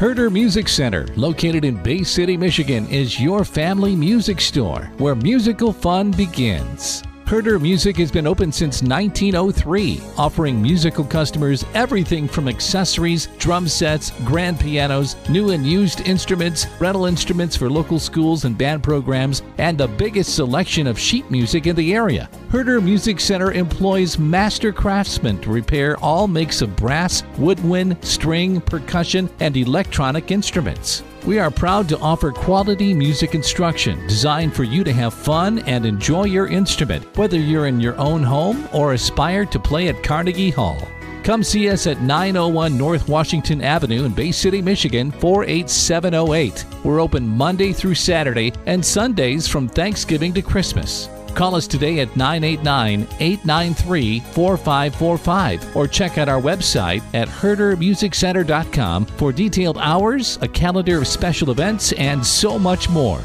Herter Music Center, located in Bay City, Michigan, is your family music store where musical fun begins. Herter Music has been open since 1903, offering musical customers everything from accessories, drum sets, grand pianos, new and used instruments, rental instruments for local schools and band programs, and the biggest selection of sheet music in the area. Herter Music Center employs master craftsmen to repair all makes of brass, woodwind, string, percussion, and electronic instruments. We are proud to offer quality music instruction designed for you to have fun and enjoy your instrument, whether you're in your own home or aspire to play at Carnegie Hall. Come see us at 901 North Washington Avenue in Bay City, Michigan 48708. We're open Monday through Saturday and Sundays from Thanksgiving to Christmas. Call us today at 989 893 4545 or check out our website at hertermusiccenter.com for detailed hours, a calendar of special events, and so much more.